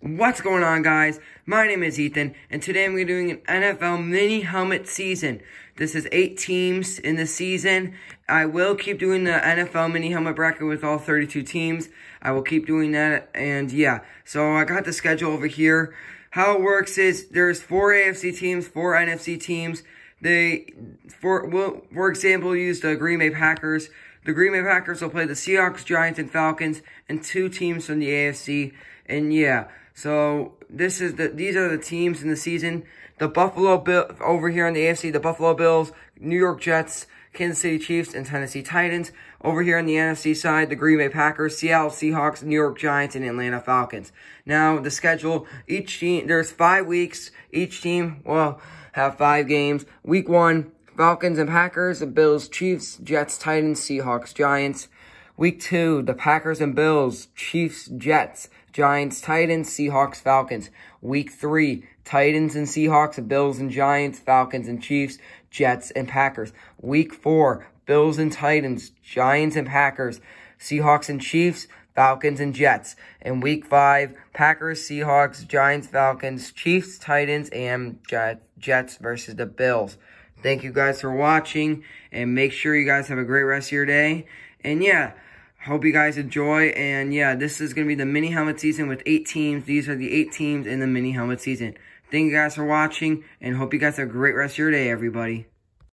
What's going on, guys? My name is Ethan, and today I'm going to be doing an NFL mini helmet season. This is eight teams in the season. I will keep doing the NFL mini helmet bracket with all 32 teams. I will keep doing that, and yeah. So I got the schedule over here. How it works is there's four AFC teams, four NFC teams. They, for well, for example, use the Green Bay Packers. The Green Bay Packers will play the Seahawks, Giants, and Falcons, and two teams from the AFC. And yeah, so this is the these are the teams in the season. The Buffalo Bill over here on the AFC, the Buffalo Bills, New York Jets, Kansas City Chiefs, and Tennessee Titans. Over here on the NFC side, the Green Bay Packers, Seattle Seahawks, New York Giants, and Atlanta Falcons. Now, the schedule, each team, there's five weeks. Each team will have five games. Week one, Falcons and Packers, Bills, Chiefs, Jets, Titans, Seahawks, Giants. Week two, the Packers and Bills, Chiefs, Jets, Giants, Titans, Seahawks, Falcons. Week three, Titans and Seahawks, Bills and Giants, Falcons and Chiefs, Jets and Packers. Week four, Bills and Titans, Giants and Packers, Seahawks and Chiefs, Falcons and Jets. And week five, Packers, Seahawks, Giants, Falcons, Chiefs, Titans, and Jets versus the Bills. Thank you guys for watching, and make sure you guys have a great rest of your day. And yeah, hope you guys enjoy. And yeah, this is going to be the mini helmet season with eight teams. These are the eight teams in the mini helmet season. Thank you guys for watching, and hope you guys have a great rest of your day, everybody.